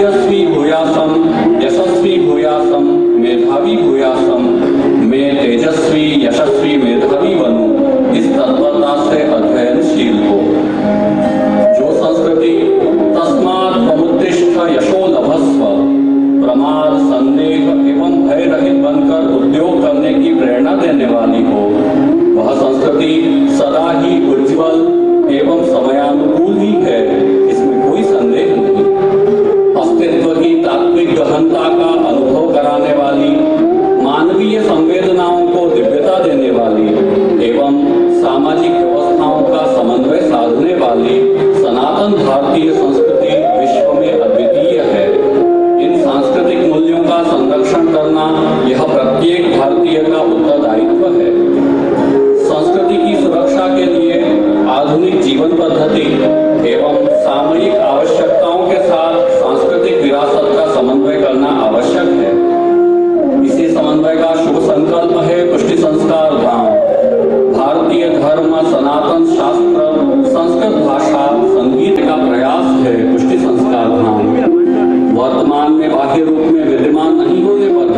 यशस्वी भूयासम यशस्वी भूयासम, मेधावी भूयासम, मैं तेजस्वी, यशस्वी मेधावी बनूं, इस तत्परता से अध्ययनशील हो। जो संस्कृति तस्मात् प्रमुद्दिष्ट यशो लभस्व प्रमाद संदेह एवं भय रहित बनकर उद्योग करने की प्रेरणा देने वाली हो, वह संस्कृति यह प्रत्येक भारतीय का उत्तरदायित्व है। संस्कृति की सुरक्षा के लिए आधुनिक जीवन पद्धति एवं सामूहिक आवश्यकताओं के साथ सांस्कृतिक विरासत का समन्वय करना आवश्यक है। इसी समन्वय का शुभ संकल्प है पुष्टि संस्कार धाम। भारतीय धर्म, सनातन शास्त्र, संस्कृत भाषा, संगीत का प्रयास है पुष्टि संस्कार धाम। वर्तमान में बाह्य रूप में विद्यमान नहीं होने पर